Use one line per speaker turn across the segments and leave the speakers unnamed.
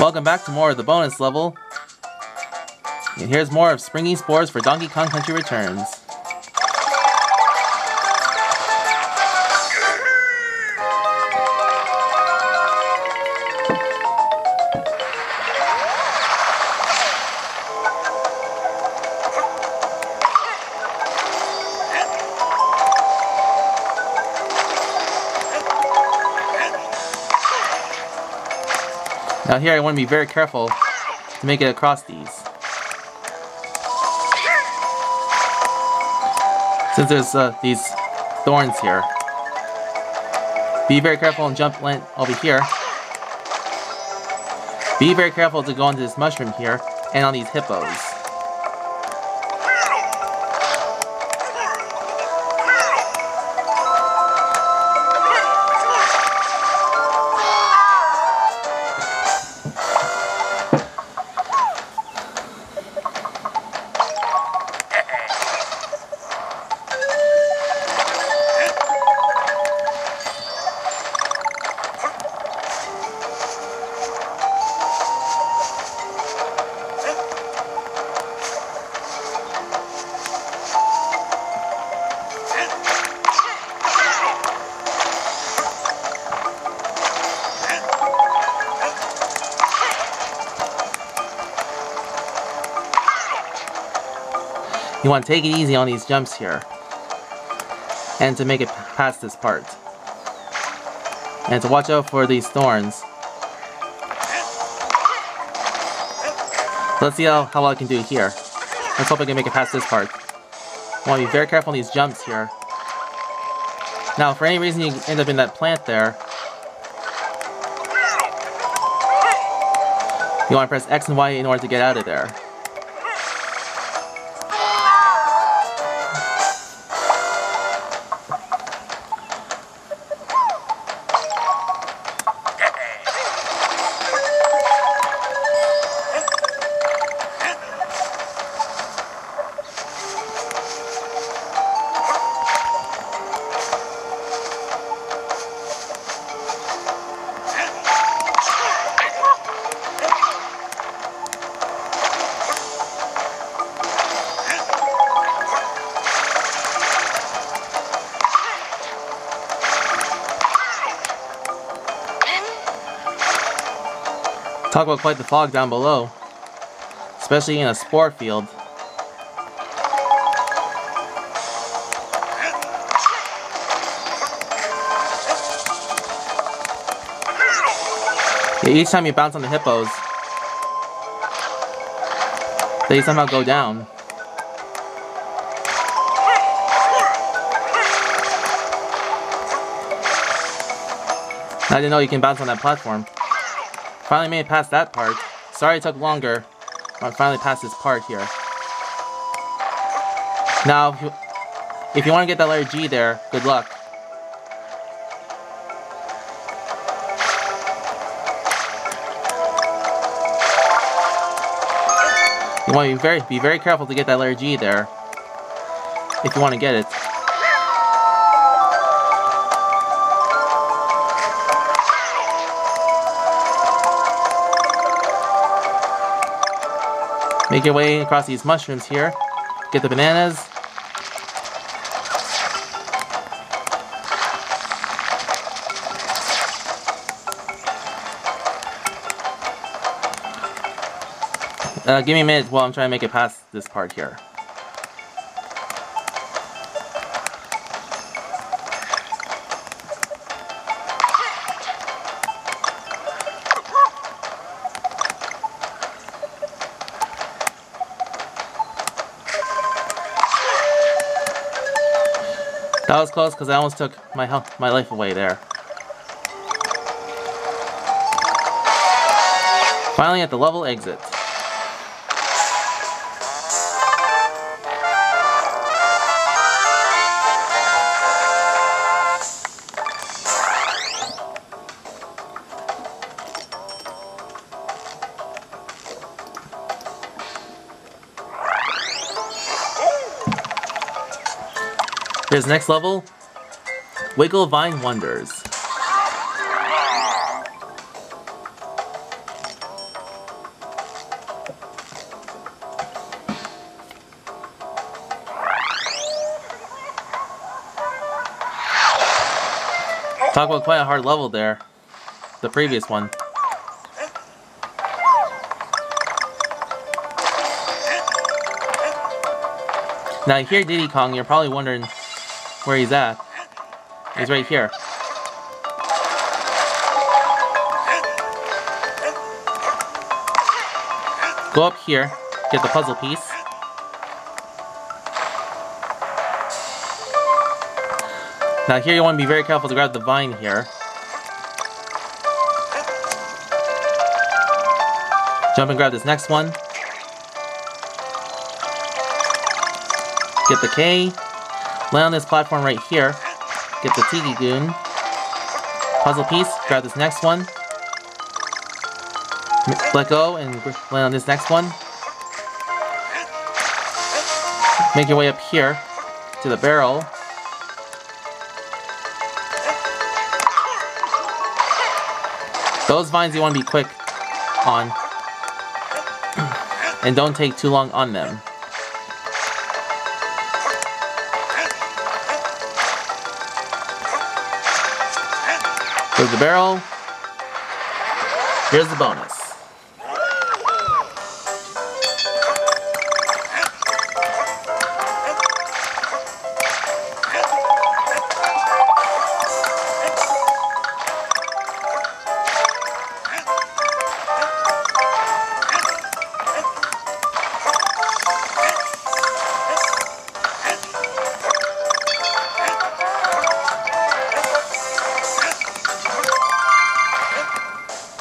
Welcome back to more of the bonus level. And here's more of Springy Spores for Donkey Kong Country Returns. Now here I want to be very careful to make it across these. Since there's uh, these thorns here. Be very careful and jump over here. Be very careful to go into this mushroom here and on these hippos. You want to take it easy on these jumps here. And to make it past this part. And to watch out for these thorns. Let's see how, how well I can do here. Let's hope I can make it past this part. I want to be very careful on these jumps here. Now, for any reason you end up in that plant there, you want to press X and Y in order to get out of there. Talk about quite the fog down below. Especially in a spore field. Yeah, each time you bounce on the hippos, they somehow go down. I didn't know you can bounce on that platform. Finally made it past that part. Sorry it took longer. I finally passed this part here. Now, if you, if you want to get that letter G there, good luck. You want to be very, be very careful to get that letter G there. If you want to get it. Make your way across these mushrooms here. Get the bananas. Uh, give me a minute while I'm trying to make it past this part here. That was close because I almost took my health, my life away there. Finally at the level exit. his next level, Wigglevine Wonders. Talk about quite a hard level there. The previous one. Now here Diddy Kong, you're probably wondering where he's at. He's right here. Go up here, get the puzzle piece. Now here you want to be very careful to grab the vine here. Jump and grab this next one. Get the K. Land on this platform right here. Get the Tiki Goon. Puzzle piece. Grab this next one. Let go and land on this next one. Make your way up here to the barrel. Those vines you want to be quick on. and don't take too long on them. There's the barrel. Here's the bonus.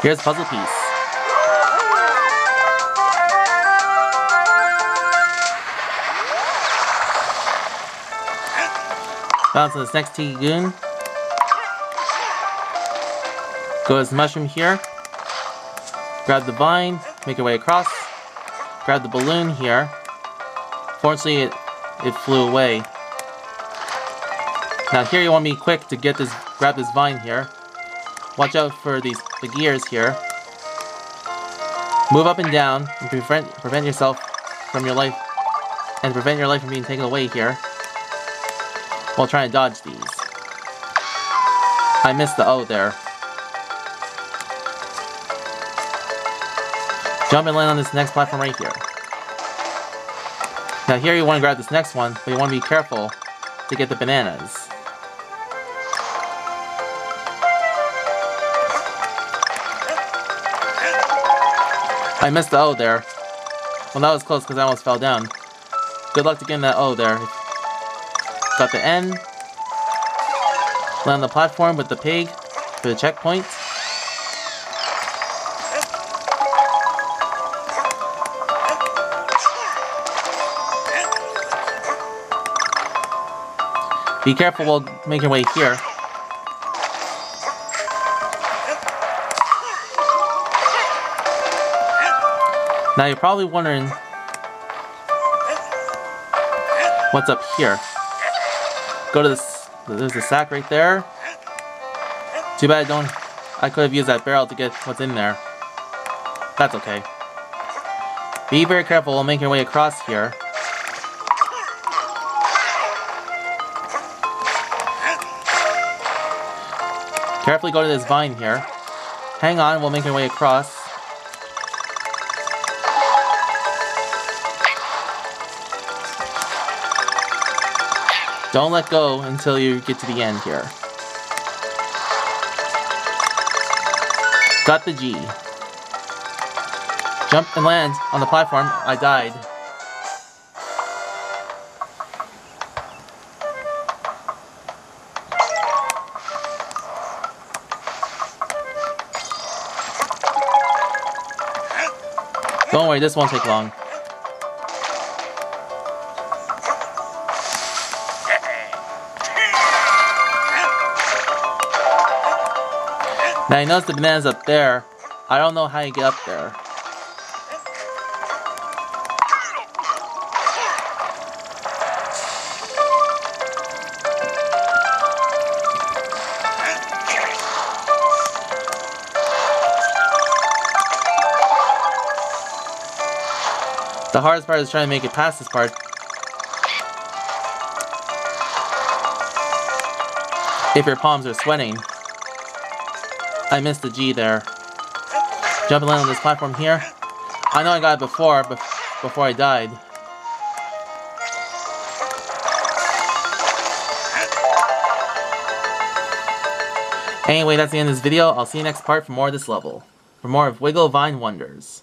Here's puzzle piece. Bounce on this next Tiki Goon. Go as mushroom here. Grab the vine, make your way across. Grab the balloon here. Fortunately, it, it flew away. Now here you want to be quick to get this, grab this vine here. Watch out for these the gears here. Move up and down and prevent prevent yourself from your life and prevent your life from being taken away here while trying to dodge these. I missed the O there. Jump and land on this next platform right here. Now here you want to grab this next one, but you want to be careful to get the bananas. I missed the O there. Well, that was close because I almost fell down. Good luck to getting that O there. Got the N. Land the platform with the pig for the checkpoint. Be careful while making your way here. Now you're probably wondering what's up here. Go to this, there's a sack right there. Too bad I don't, I could have used that barrel to get what's in there. That's okay. Be very careful while making your way across here. Carefully go to this vine here. Hang on, we'll make our way across. Don't let go until you get to the end here. Got the G. Jump and land on the platform. I died. Don't worry, this won't take long. Now I notice the banana's up there. I don't know how you get up there. The hardest part is trying to make it past this part. If your palms are sweating. I missed the G there. Jumping land on this platform here. I know I got it before, but before I died. Anyway, that's the end of this video. I'll see you next part for more of this level. For more of Wigglevine Wonders.